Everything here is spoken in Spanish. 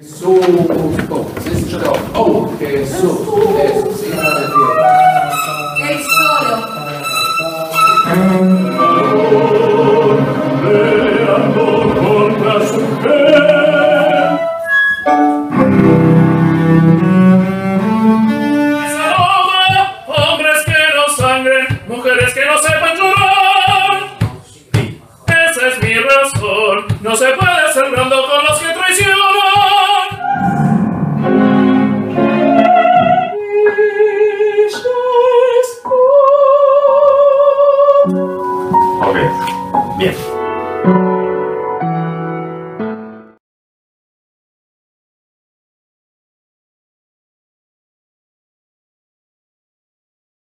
Jesús, oh, Jesús, Jesús, hija de Dios. El solo. Contra su fe. Hombres que no sangren, mujeres que no sepan llorar. Esa es mi razón, no se puede ser Ok, bien.